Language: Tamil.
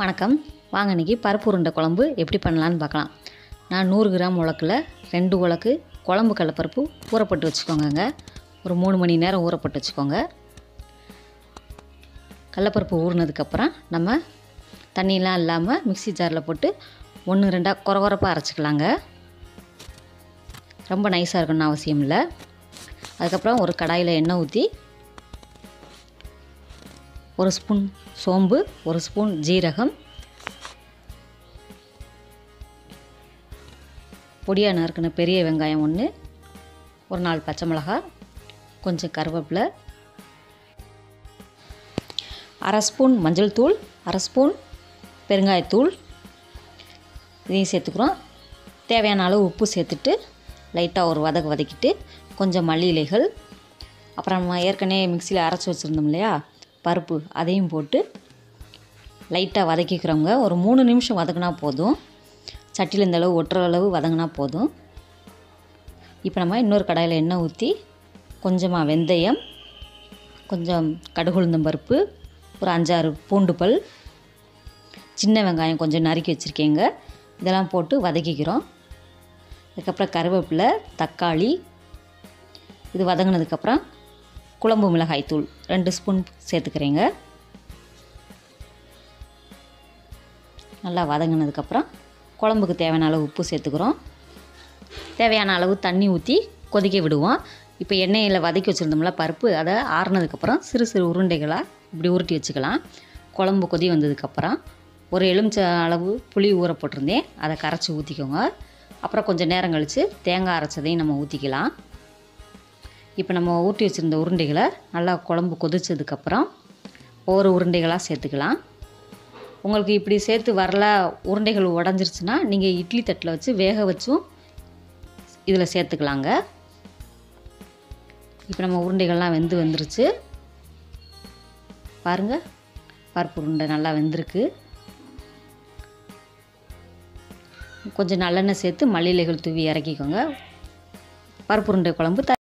வணக்கம். வாங்க இன்றைக்கி பருப்பு உருண்டை குழம்பு எப்படி பண்ணலான்னு பார்க்கலாம். நான் நூறு கிராம் உலக்கில் ரெண்டு உலக்கு குழம்பு கடலப்பருப்பு ஊறப்பட்டு வச்சுக்கோங்க ஒரு மூணு மணி நேரம் ஊறப்பட்டு வச்சுக்கோங்க. கடலப்பருப்பு ஊறினதுக்கப்புறம் நம்ம தண்ணியெலாம் இல்லாமல் மிக்ஸி ஜாரில் போட்டு ஒன்று ரெண்டாக குறகுறப்பாக அரைச்சிக்கலாங்க. ரொம்ப நைஸாக இருக்கணும்னு அவசியம் இல்லை. அதுக்கப்புறம் ஒரு கடாயில் எண்ணெய் ஊற்றி ஒரு ஸ்பூன் சோம்பு ஒரு ஸ்பூன் ஜீரகம். பொடியாக நறுக்கின பெரிய வெங்காயம் ஒன்று ஒரு நாலு பச்சை மிளகாய் கொஞ்சம் கருவேப்பிலை. அரை ஸ்பூன் மஞ்சள் தூள் அரை ஸ்பூன் பெருங்காயத்தூள் இதையும் சேர்த்துக்கிறோம். தேவையான அளவு உப்பு சேர்த்துட்டு லைட்டாக ஒரு வதக்கு வதக்கிட்டு கொஞ்சம் மல்லி இலைகள் அப்புறம் நம்ம ஏற்கனவே மிக்சியில் அரைச்சி வச்சுருந்தோம் இல்லையா? பருப்பு அதையும் போட்டு லைட்டாக வதக்கிக்கிறவங்க. ஒரு மூணு நிமிஷம் வதக்கினா போதும். சட்டியில் இந்த அளவு ஒட்டுற அளவு வதங்கினா போதும். இப்போ நம்ம இன்னொரு கடாயில் எண்ணெய் ஊற்றி கொஞ்சமாக வெந்தயம் கொஞ்சம் கடுகுழுந்தம் பருப்பு ஒரு அஞ்சாறு பூண்டு பல் சின்ன வெங்காயம் கொஞ்சம் நறுக்கி வச்சுருக்கேங்க. இதெல்லாம் போட்டு வதக்கிக்கிறோம். அதுக்கப்புறம் கருவேப்பிலை தக்காளி இது வதங்கினதுக்கப்புறம் குழம்பு மிளகாய் தூள் ரெண்டு ஸ்பூன் சேர்த்துக்கிறேங்க. நல்லா வதங்கினதுக்கப்புறம் குழம்புக்கு தேவையான அளவு உப்பு சேர்த்துக்கிறோம். தேவையான அளவு தண்ணி ஊற்றி கொதிக்க விடுவோம். இப்போ எண்ணெயில் வதக்கி வச்சுருந்தோம்ல பருப்பு அதை ஆறுனதுக்கப்புறம் சிறு சிறு உருண்டைகளாக இப்படி உருட்டி வச்சுக்கலாம். குழம்பு கொதி வந்ததுக்கப்புறம் ஒரு எலுமிச்ச அளவு புளி ஊற போட்டிருந்தேன். அதை கரைச்சி ஊற்றிக்கோங்க அப்புறம் கொஞ்சம் நேரம் கழித்து தேங்காய் அரைச்சதையும் நம்ம ஊற்றிக்கலாம் இப்போ நம்ம ஊற்றி வச்சுருந்த உருண்டைகளை நல்லா குழம்பு கொதிச்சதுக்கப்புறம் ஒவ்வொரு உருண்டைகளாக சேர்த்துக்கலாம். உங்களுக்கு இப்படி சேர்த்து வரல உருண்டைகள் உடஞ்சிருச்சுன்னா நீங்கள் இட்லி தட்டில் வச்சு வேக வச்சும் இதில் சேர்த்துக்கலாங்க. இப்போ நம்ம உருண்டைகள்லாம் வெந்து வந்துருச்சு. பாருங்கள் பருப்பு உருண்டை நல்லா வெந்திருக்கு. கொஞ்சம் நல்லெண்ணெய் சேர்த்து மல்லி இலைகள் தூவி இறக்கிக்கோங்க. பருப்பு உருண்டை குழம்பு